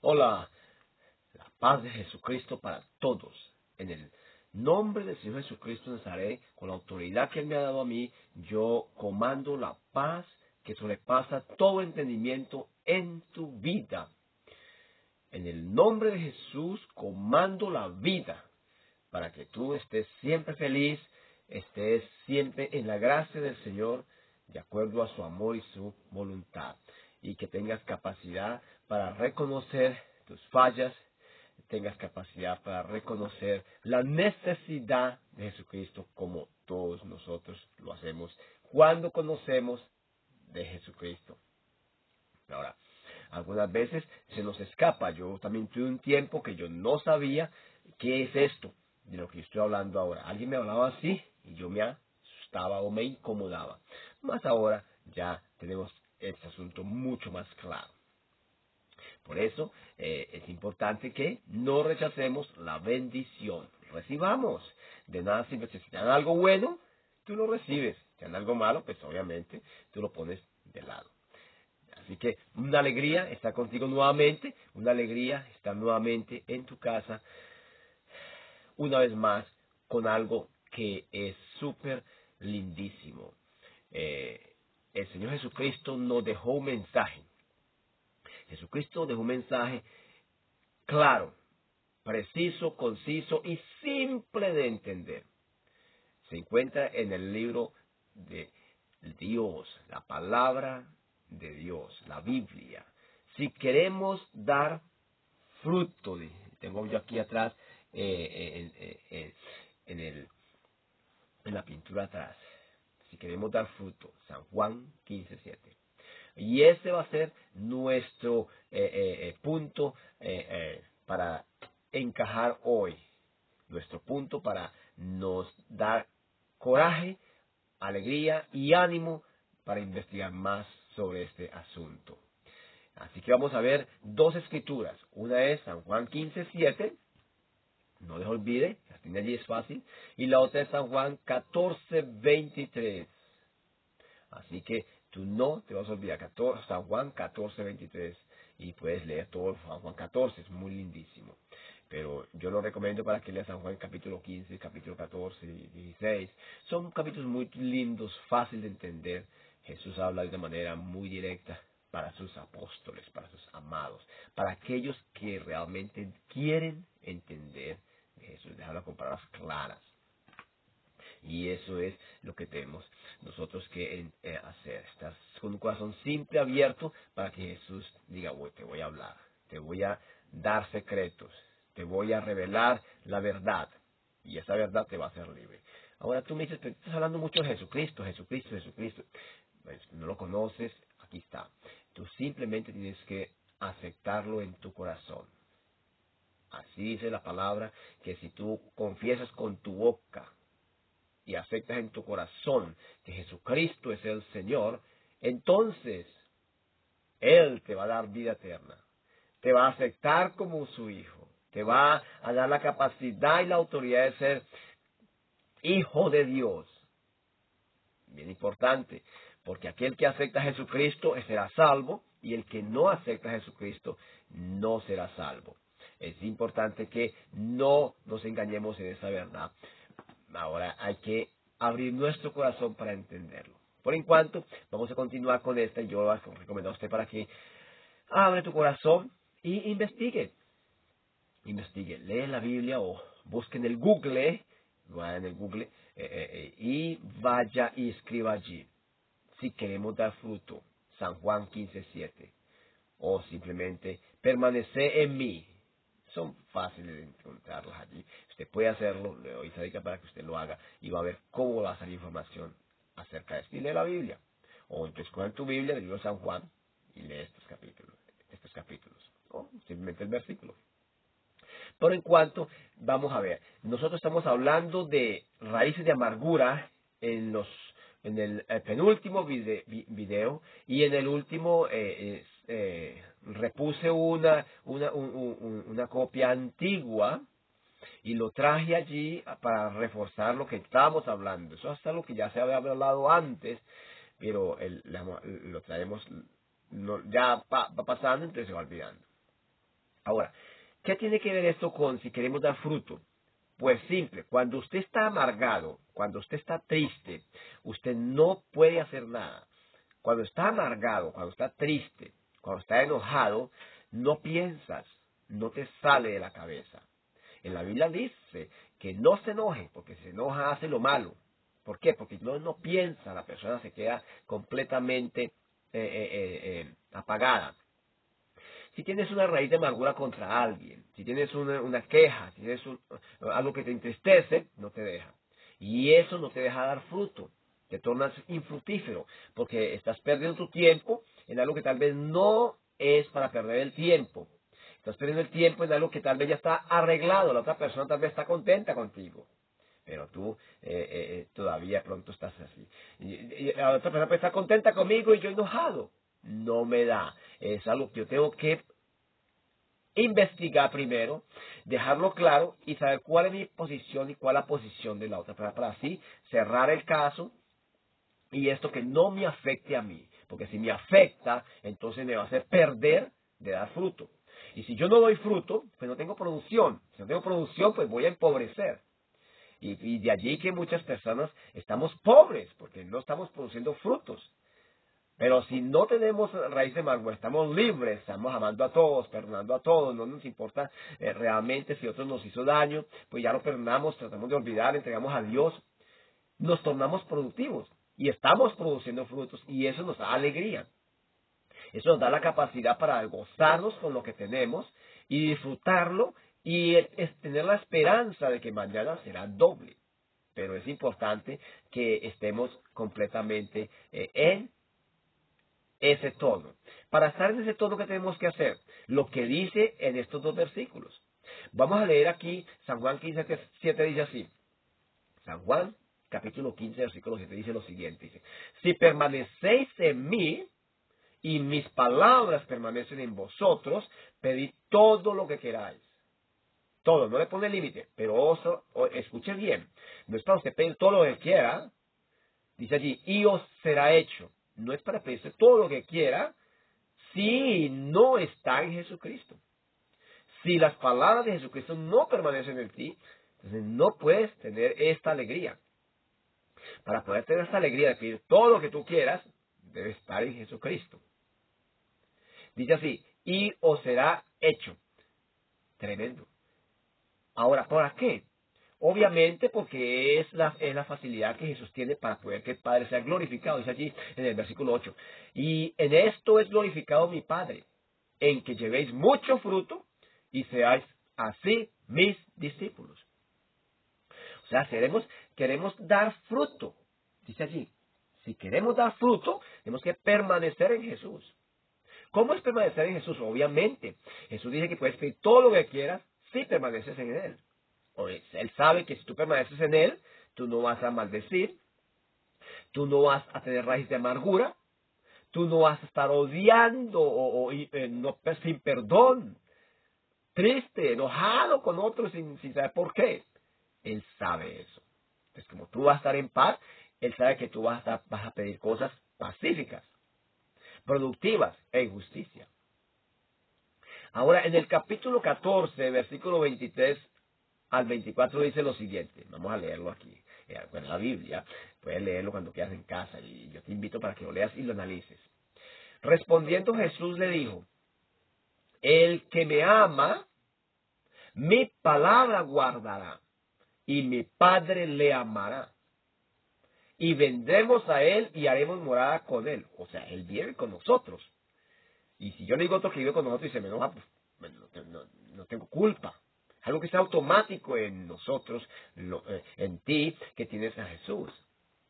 Hola, la paz de Jesucristo para todos. En el nombre del Señor Jesucristo Nazaret, con la autoridad que Él me ha dado a mí, yo comando la paz que sobrepasa todo entendimiento en tu vida. En el nombre de Jesús comando la vida para que tú estés siempre feliz, estés siempre en la gracia del Señor, de acuerdo a su amor y su voluntad, y que tengas capacidad para reconocer tus fallas, tengas capacidad para reconocer la necesidad de Jesucristo como todos nosotros lo hacemos cuando conocemos de Jesucristo. Ahora, algunas veces se nos escapa. Yo también tuve un tiempo que yo no sabía qué es esto de lo que estoy hablando ahora. Alguien me hablaba así y yo me asustaba o me incomodaba. Más ahora ya tenemos este asunto mucho más claro. Por eso eh, es importante que no rechacemos la bendición. Recibamos. De nada sirve si te dan algo bueno, tú lo recibes. Si dan algo malo, pues obviamente tú lo pones de lado. Así que una alegría está contigo nuevamente, una alegría estar nuevamente en tu casa, una vez más, con algo que es súper lindísimo. Eh, el Señor Jesucristo nos dejó un mensaje. Jesucristo dejó un mensaje claro, preciso, conciso y simple de entender. Se encuentra en el libro de Dios, la palabra de Dios, la Biblia. Si queremos dar fruto, tengo yo aquí atrás eh, eh, eh, en, la pintura atrás, si queremos dar fruto, San Juan 15.7. Y ese va a ser nuestro punto para encajar hoy, nuestro punto para nos dar coraje, alegría y ánimo para investigar más sobre este asunto. Así que vamos a ver dos escrituras. Una es San Juan 15, 7. No les olvide, la tiene allí es fácil. Y la otra es San Juan 14, 23. Así que tú no te vas a olvidar. San Juan 14, 23. Y puedes leer todo San Juan 14, es muy lindísimo. Pero yo lo recomiendo para que leas San Juan capítulo 15, capítulo 14 y 16. Son capítulos muy lindos, fáciles de entender Jesús habla de una manera muy directa para sus apóstoles, para sus amados, para aquellos que realmente quieren entender de Jesús. Les habla con palabras claras. Y eso es lo que tenemos nosotros que eh, hacer. Estás con un corazón simple, abierto, para que Jesús diga, te voy a hablar, te voy a dar secretos, te voy a revelar la verdad. Y esa verdad te va a hacer libre. Ahora tú me dices, pero estás hablando mucho de Jesucristo, Jesucristo, Jesucristo. Pues, no lo conoces, aquí está. Tú simplemente tienes que aceptarlo en tu corazón. Así dice la palabra que si tú confiesas con tu boca y aceptas en tu corazón que Jesucristo es el Señor, entonces Él te va a dar vida eterna. Te va a aceptar como su hijo. Te va a dar la capacidad y la autoridad de ser hijo de Dios. Bien importante porque aquel que acepta a Jesucristo será salvo y el que no acepta a Jesucristo no será salvo. Es importante que no nos engañemos en esa verdad. Ahora hay que abrir nuestro corazón para entenderlo. Por en cuanto, vamos a continuar con esta. Yo recomiendo a usted para que abre tu corazón y investigue. Investigue, lee la Biblia o busque en el Google, vaya en el Google eh, eh, eh, y vaya y escriba allí si queremos dar fruto. San Juan 15.7. O simplemente permanece en mí. Son fáciles de encontrarlos allí. Usted puede hacerlo, le doy esa para que usted lo haga y va a ver cómo va a salir información acerca de esto. Y lee la Biblia. O entonces coge tu Biblia del libro de San Juan y lee estos capítulos. Estos capítulos. O simplemente el versículo. Pero en cuanto, vamos a ver, nosotros estamos hablando de raíces de amargura en los en el, penúltimo video y en el último eh, eh, repuse una, una, una copia antigua y lo traje allí para reforzar lo que estábamos hablando. Eso es algo que ya se había hablado antes, pero lo traemos, ya va pasando, entonces se va olvidando. Ahora, ¿qué tiene que ver esto con si queremos dar fruto? Pues simple, cuando usted está amargado, cuando usted está triste, usted no puede hacer nada. Cuando está amargado, cuando está triste, cuando está enojado, no piensas, no te sale de la cabeza. En la Biblia dice que no se enoje, porque si se enoja hace lo malo. ¿Por qué? Porque no, no piensa, la persona se queda completamente eh, eh, eh, apagada. Si tienes una raíz de amargura contra alguien, si tienes una, queja, si tienes algo que te entristece, no te deja. Y eso no te deja dar fruto. Te tornas infructífero, porque estás perdiendo tu tiempo en algo que tal vez no es para perder el tiempo. Estás perdiendo el tiempo en algo que tal vez ya está arreglado, la otra persona tal vez está contenta contigo pero tú eh, eh, eh, todavía pronto estás así. Y, la otra persona está contenta conmigo y yo enojado. No me da. Es algo que yo tengo que investigar primero, dejarlo claro y saber cuál es mi posición y cuál es la posición de la otra persona para así cerrar el caso y esto que no me afecte a mí. Porque si me afecta, entonces me va a hacer perder de dar fruto. Y si yo no doy fruto, pues no tengo producción. Si no tengo producción, pues voy a empobrecer. Y, de allí que muchas personas estamos pobres porque no estamos produciendo frutos. Pero si no tenemos raíz de amargura, estamos libres, estamos amando a todos, perdonando a todos, no nos importa eh, realmente si otro nos hizo daño, pues ya lo perdonamos, tratamos de olvidar, entregamos a Dios, nos tornamos productivos y estamos produciendo frutos y eso nos da alegría. Eso nos da la capacidad para gozarnos con lo que tenemos y disfrutarlo y tener la esperanza de que mañana será doble. Pero es importante que estemos completamente eh, en ese tono. Para estar en ese tono, ¿qué tenemos que hacer? Lo que dice en estos dos versículos. Vamos a leer aquí San Juan 15, 7 dice así. San Juan, capítulo 15, versículo 7 dice lo siguiente. Dice, si permanecéis en mí y mis palabras permanecen en vosotros, pedid todo lo que queráis todo, no le pone límite, pero oso, escuche bien, no es para usted pedir todo lo que quiera, dice allí, y os será hecho, no es para pedirse todo lo que quiera, si no está en Jesucristo. Si las palabras de Jesucristo no permanecen en ti, entonces no puedes tener esta alegría. Para poder tener esta alegría de pedir todo lo que tú quieras, debe estar en Jesucristo. Dice así, y os será hecho. Tremendo. Ahora, ¿para qué? Obviamente porque es la, es la facilidad que Jesús tiene para poder que el Padre sea glorificado, dice allí en el versículo 8. Y en esto es glorificado mi Padre, en que llevéis mucho fruto y seáis así mis discípulos. O sea, queremos, queremos dar fruto, dice allí. Si queremos dar fruto, tenemos que permanecer en Jesús. ¿Cómo es permanecer en Jesús? Obviamente, Jesús dice que puedes pedir todo lo que quieras si permaneces en Él. Él sabe que si tú permaneces en Él, tú no vas a maldecir, tú no vas a tener raíz de amargura, tú no vas a estar odiando o, eh, no, sin perdón, triste, enojado con otros sin, saber por qué. Él sabe eso. Entonces, como tú vas a estar en paz, Él sabe que tú vas a, vas a pedir cosas pacíficas, productivas e justicia. Ahora, en el capítulo 14, versículo 23 al 24 dice lo siguiente. Vamos a leerlo aquí. Eh, en la Biblia, puedes leerlo cuando quedas en casa y yo te invito para que lo leas y lo analices. Respondiendo Jesús le dijo, el que me ama, mi palabra guardará y mi Padre le amará. Y vendremos a él y haremos morada con él. O sea, él viene con nosotros. Y si yo le digo otro que vive con nosotros y se me enoja, pues no, tengo culpa. Que está automático en nosotros, eh, en ti, que tienes a Jesús.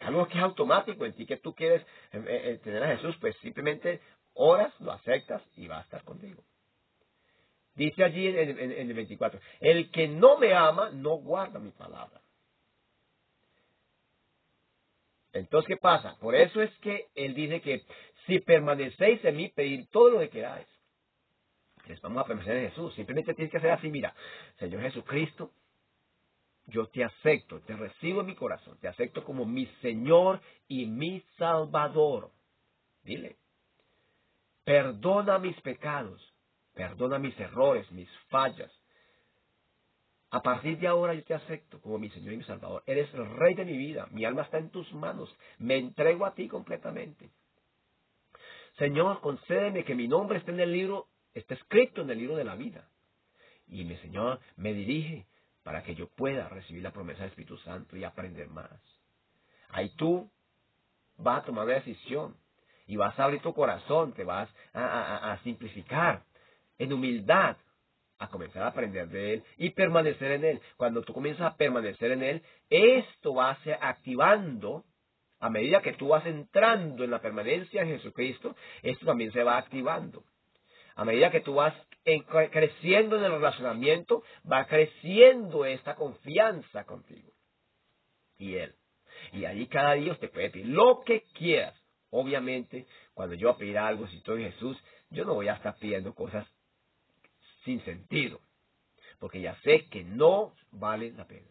Algo que es automático en ti, que tú quieres eh, eh, tener a Jesús, pues simplemente oras, lo aceptas y va a estar contigo. Dice allí en, en el 24, el que no me ama no guarda mi palabra. Entonces, ¿qué pasa? Por eso es que él dice que si permanecéis en mí, pedir todo lo que queráis. Les vamos a permanecer en Jesús. Simplemente tienes que hacer así, mira, Señor Jesucristo, yo te acepto, te recibo en mi corazón, te acepto como mi Señor y mi Salvador. Dile, perdona mis pecados Perdona mis errores, mis fallas. A partir de ahora yo te acepto como mi Señor y mi Salvador. Eres el Rey de mi vida. Mi alma está en tus manos. Me entrego a ti completamente. Señor, concédeme que mi nombre esté en el libro, esté escrito en el libro de la vida. Y mi Señor me dirige para que yo pueda recibir la promesa del Espíritu Santo y aprender más. Ahí tú vas a tomar una decisión y vas a abrir tu corazón, te vas a, simplificar en humildad a comenzar a aprender de Él y permanecer en Él. Cuando tú comienzas a permanecer en Él, esto va a ser activando, a medida que tú vas entrando en la permanencia en Jesucristo, esto también se va activando. A medida que tú vas creciendo en el relacionamiento, va creciendo esta confianza contigo y Él. Y allí cada día te puede pedir lo que quieras. Obviamente, cuando yo pedir algo, si estoy Jesús, yo no voy a estar pidiendo cosas sin sentido, porque ya sé que no vale la pena.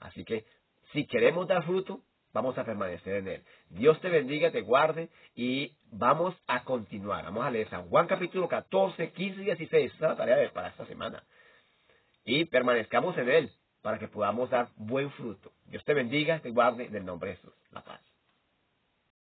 Así que, si queremos dar fruto, vamos a permanecer en él. Dios te bendiga, te guarde y vamos a continuar. Vamos a leer San Juan capítulo 14, 15 y 16. Esa es la tarea para esta semana. Y permanezcamos en él para que podamos dar buen fruto. Dios te bendiga, te guarde en el nombre de Jesús. La paz.